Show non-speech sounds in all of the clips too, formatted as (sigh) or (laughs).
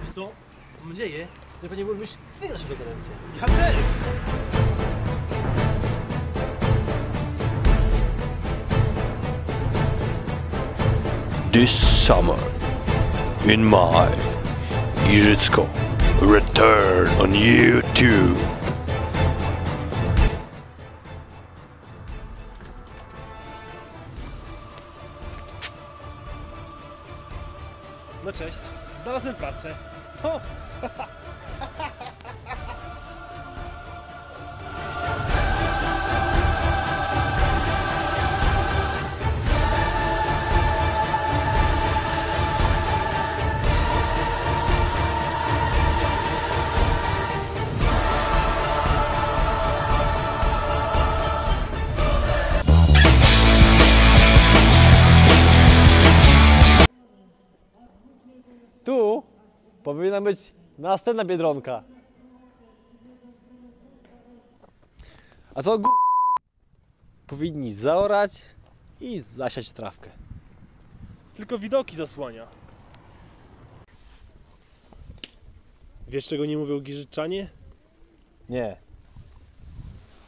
Wiesz co? Mam nadzieję, że panie burmistrz wygra się tę kadencję. Ja też! this summer in my Giżycko return on YouTube. No cześć, znalazłem pracę. (laughs) No, powinna być następna biedronka. A to gó... powinni zaorać i zasiać trawkę. Tylko widoki zasłania. Wiesz czego nie mówią Giżyczanie? Nie.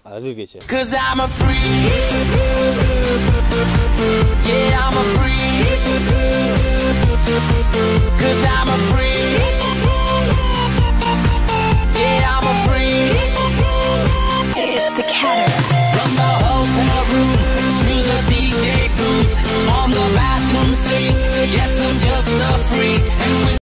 Ale wy wiecie. Cause I'm a free. Yeah, I'm a free. Yes, I'm just a freak.